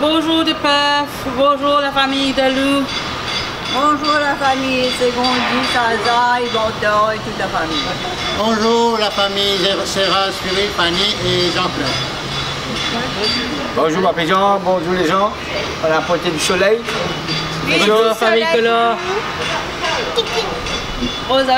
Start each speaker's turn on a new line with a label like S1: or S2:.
S1: Bonjour de Perth, bonjour la famille Delou,
S2: Bonjour la famille Segondi, Saza, Ivantor et toute la famille.
S3: Bonjour la famille Serra, Cyril, Fanny et Jean-Claude.
S4: Bonjour ma Jean, bonjour les gens. On a apporté du soleil.
S1: Bonjour la famille Color. Rosa